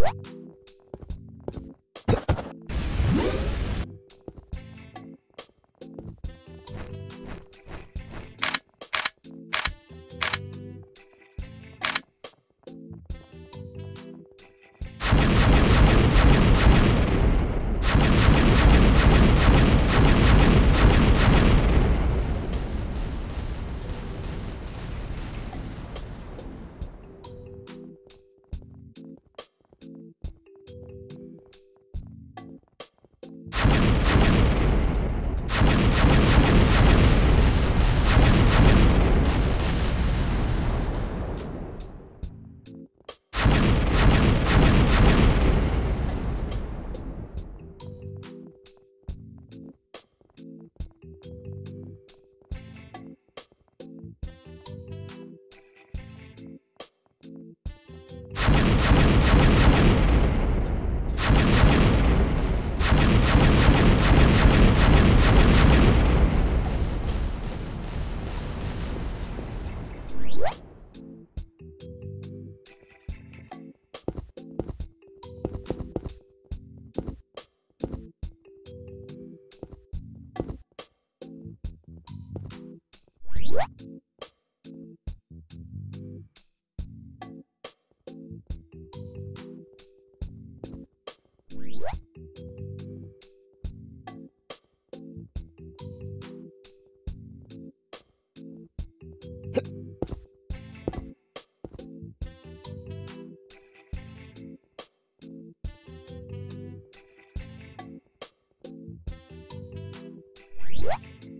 you Yeah.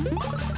Música